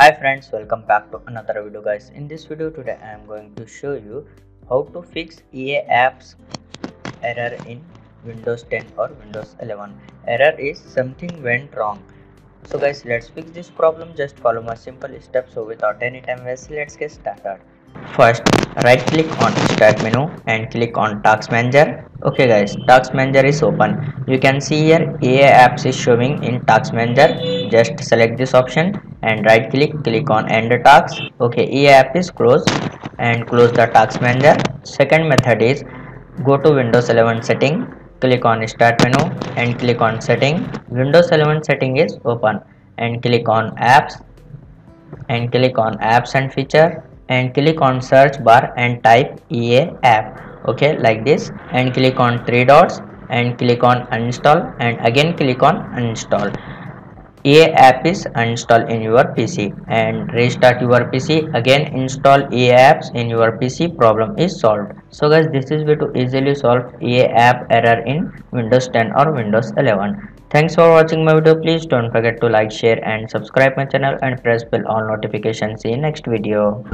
Hi friends, welcome back to another video guys. In this video today I am going to show you how to fix EA apps error in Windows 10 or Windows 11. Error is something went wrong. So guys, let's fix this problem. Just follow my simple steps. So without any time waste, let's get started. First, right click on start menu and click on task manager. Okay guys, task manager is open. You can see here EA apps is showing in task manager. Just select this option and right click click on end task. Okay EA app is closed and close the task manager. Second method is go to windows 11 setting click on start menu and click on setting. Windows 11 setting is open and click on apps and click on apps and feature and click on search bar and type ea app. Okay like this and click on three dots and click on uninstall and again click on uninstall EA app is uninstalled in your PC and restart your PC again install EA apps in your PC problem is solved. So guys this is way to easily solve EA app error in Windows 10 or Windows 11. Thanks for watching my video please don't forget to like share and subscribe my channel and press bell on notifications see you next video.